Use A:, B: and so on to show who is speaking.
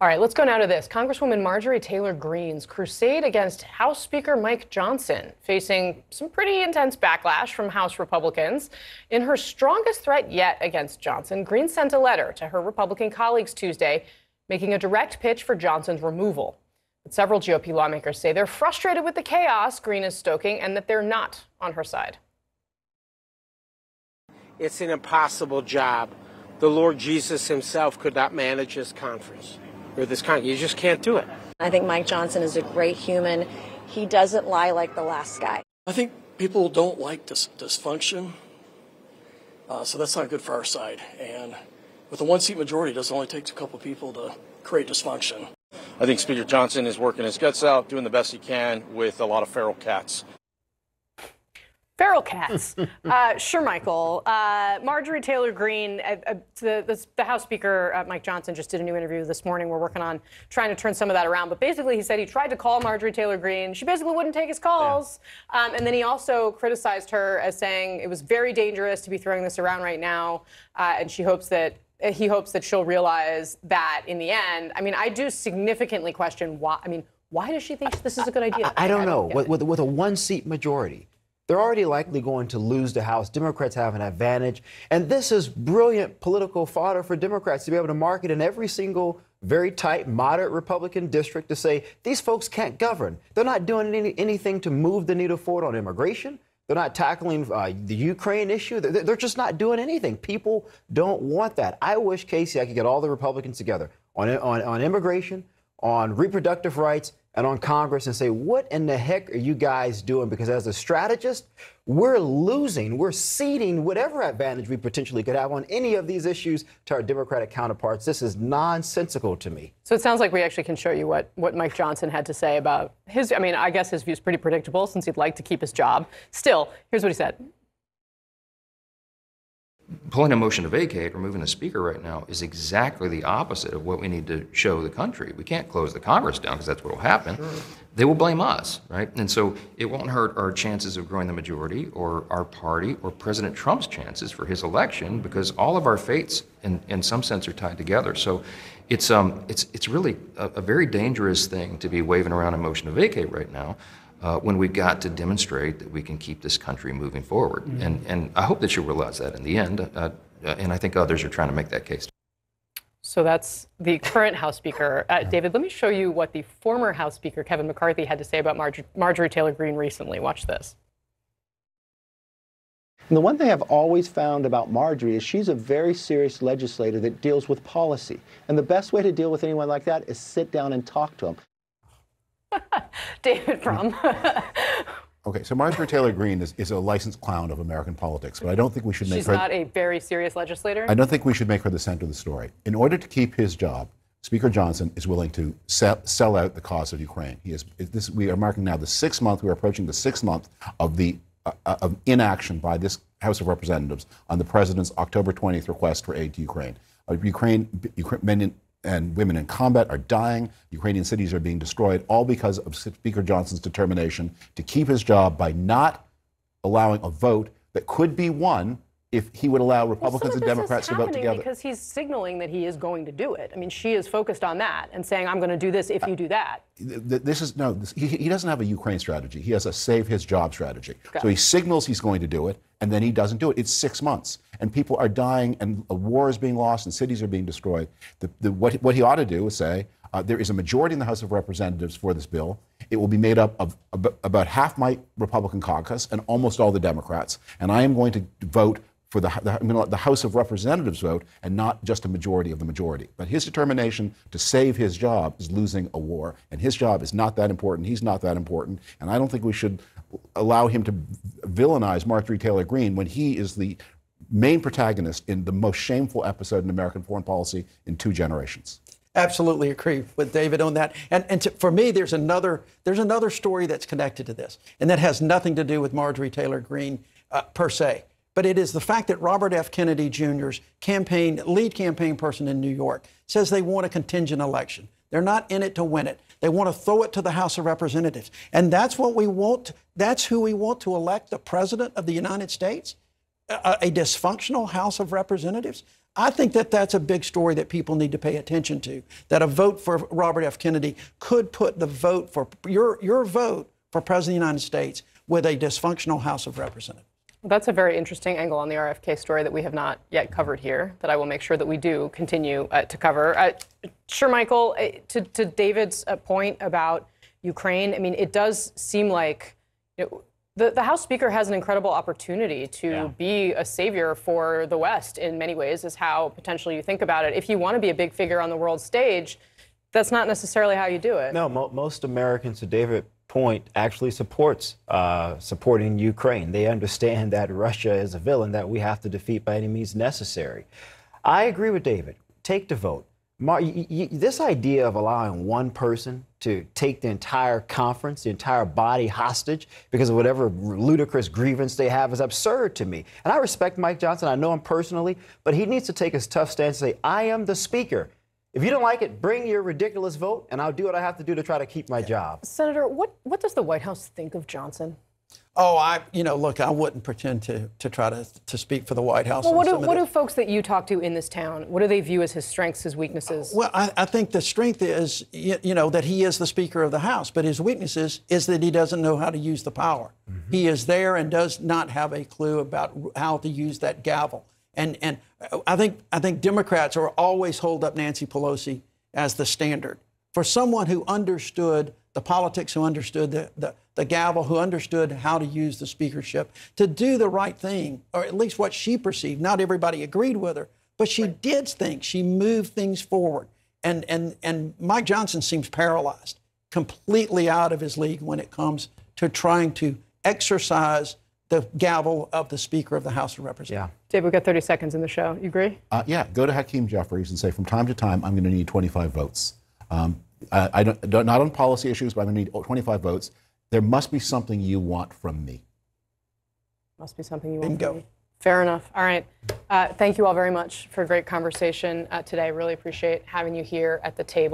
A: All right, let's go now to this. Congresswoman Marjorie Taylor Greene's crusade against House Speaker Mike Johnson, facing some pretty intense backlash from House Republicans. In her strongest threat yet against Johnson, Greene sent a letter to her Republican colleagues Tuesday, making a direct pitch for Johnson's removal. But several GOP lawmakers say they're frustrated with the chaos Greene is stoking and that they're not on her side.
B: It's an impossible job. The Lord Jesus himself could not manage this conference or this kind. You just can't do it.
C: I think Mike Johnson is a great human. He doesn't lie like the last guy.
D: I think people don't like dis- dysfunction, uh, so that's not good for our side. And with a one seat majority, it doesn't only take a couple people to create dysfunction.
E: I think Speaker Johnson is working his guts out, doing the best he can with a lot of feral cats.
A: Feral cats. uh, sure, Michael. Uh, Marjorie Taylor Greene, uh, uh the, the, the, House Speaker, uh, Mike Johnson, just did a new interview this morning. We're working on trying to turn some of that around. But basically, he said he tried to call Marjorie Taylor Greene. She basically wouldn't take his calls. Yeah. Um, and then he also criticized her as saying it was very dangerous to be throwing this around right now. Uh, and she hopes that he hopes that she'll realize that in the end. I mean, I do significantly question why. I mean, why does she think this is a good idea?
F: I, I don't know. I don't with, with, with a one seat majority, they're already likely going to lose the House. Democrats have an advantage. And this is brilliant political fodder for Democrats to be able to market in every single very tight, moderate Republican district to say these folks can't govern. They're not doing any, anything to move the needle forward on immigration. They're not tackling uh, the Ukraine issue. They're, they're, just not doing anything. People don't want that. I wish, Casey, I could get all the Republicans together on, on, on immigration, on reproductive rights, and on Congress and say, what in the heck are you guys doing? Because as a strategist, we're losing, we're ceding whatever advantage we potentially could have on any of these issues to our Democratic counterparts. This is nonsensical to me.
A: So it sounds like we actually can show you what, what Mike Johnson had to say about his. I mean, I guess his view is pretty predictable since he'd like to keep his job. Still, here's what he said
G: pulling a motion to vacate, or removing the speaker right now, is exactly the opposite of what we need to show the country. We can't close the Congress down because that's what will happen. Sure. They will blame us, right? And so it won't hurt our chances of growing the majority or our party or President Trump's chances for his election because all of our fates, in, in some sense, are tied together. So it's, um, it's, it's really a, a very dangerous thing to be waving around a motion to vacate right now uh, when we've got to demonstrate that we can keep this country moving forward. Mm-hmm. And, and I hope that you realize that in the end. Uh, uh, and I think others are trying to make that case.
A: So that's the current House Speaker. Uh, David, let me show you what the former House Speaker, Kevin McCarthy, had to say about Marjor- Marjorie Taylor Greene recently. Watch this.
H: And the one thing I've always found about Marjorie is she's a very serious legislator that deals with policy. And the best way to deal with anyone like that is sit down and talk to them.
A: David Frum.
I: Okay, so Marjorie Taylor Greene is, is a licensed clown of American politics, but I don't think we should make
A: She's
I: her.
A: She's not a very serious legislator.
I: I don't think we should make her the center of the story. In order to keep his job, Speaker Johnson is willing to sell, sell out the cause of Ukraine. He is. This, we are marking now the sixth month. We are approaching the sixth month of the uh, uh of inaction by this House of Representatives on the president's October 20th request for aid to Ukraine. Uh, Ukraine, Ukraine and women in combat are dying. Ukrainian cities are being destroyed, all because of Speaker Johnson's determination to keep his job by not allowing a vote that could be won if he would allow Republicans
A: well,
I: and Democrats to vote together.
A: Because he's signaling that he is going to do it. I mean, she is focused on that and saying, I'm going to do this if you do that.
I: This is no, this, he, he, doesn't have a Ukraine strategy. He has a save his job strategy. Okay. So he signals he's going to do it, and then he doesn't do it. It's six months, and people are dying, and a war is being lost, and cities are being destroyed. The, the, what, what he ought to do is say, uh, there is a majority in the House of Representatives for this bill. It will be made up of about half my Republican caucus and almost all the Democrats. And I am going to vote for the, the, the, House of Representatives vote and not just a majority of the majority. But his determination to save his job is losing a war. And his job is not that important. He's not that important. And I don't think we should allow him to villainize Marjorie Taylor Greene when he is the main protagonist in the most shameful episode in American foreign policy in two generations.
J: Absolutely agree with David on that. And, and to, for me, there's another, there's another story that's connected to this, and that has nothing to do with Marjorie Taylor Greene uh, per se but it is the fact that Robert F. Kennedy Jr.'s campaign, lead campaign person in New York, says they want a contingent election. They're not in it to win it. They want to throw it to the House of Representatives. And that's what we want. That's who we want to elect the President of the United States? A, a dysfunctional House of Representatives? I think that that's a big story that people need to pay attention to. That a vote for Robert F. Kennedy could put the vote for your your vote for president of the United States with a dysfunctional House of Representatives.
A: That's a very interesting angle on the RFK story that we have not yet covered here. That I will make sure that we do continue uh, to cover. Uh, sure, Michael. Uh, to, to David's uh, point about Ukraine, I mean, it does seem like you know, the, the House Speaker has an incredible opportunity to
F: Yeah.
A: be a savior for the West in many ways, is how potentially you think about it. If you want to be a big figure on the world stage, that's not necessarily how you do it.
F: No, mo- most Americans, to David's point, actually supports uh, supporting Ukraine. They understand that Russia is a villain that we have to defeat by any means necessary. I agree with David. Take the vote. Mar- y- y- this idea of allowing one person to take the entire conference, the entire body hostage because of whatever ludicrous grievance they have is absurd to me. And I respect Mike Johnson. I know him personally, but he needs to take his tough stance and say, I am the speaker. If you don't like it, bring your ridiculous vote, and I'll do what I have to do to try to keep my job.
A: Senator, what, what does the White House think of Johnson?
J: Oh, I, you know, look, I wouldn't pretend to, to try to, to speak for the White House.
A: Well, what do, what do folks that you talk to in this town, what do they view as his strengths, his weaknesses?
J: Well, I, I think the strength is, you, you know, that he is the Speaker of the House, but his weaknesses is that he doesn't know how to use the power. Mm-hmm. He is there and does not have a clue about how to use that gavel. And and uh, I think I think Democrats are always hold up Nancy Pelosi as the standard for someone who understood the politics, who understood the, the, the gavel, who understood how to use the speakership to do the right thing, or at least what she perceived. Not everybody agreed with her, but she did think she moved things forward. And and and Mike Johnson seems paralyzed, completely out of his league when it comes to trying to exercise the gavel of the Speaker of the House of Representatives.
F: Yeah.
A: Dave, we've got 30 seconds in the show. You agree?
I: Uh, yeah, go to Hakeem Jeffries and say, from time to time, I'm going to need 25 votes. Um, I, I don't, don't- not on policy issues, but I'm going to need 25 votes. There must be something you want from me.
A: Must be something you want.
J: Bingo.
A: from me. Fair enough. All right. Uh, thank you all very much for a great conversation uh, today. Really appreciate having you here at the table.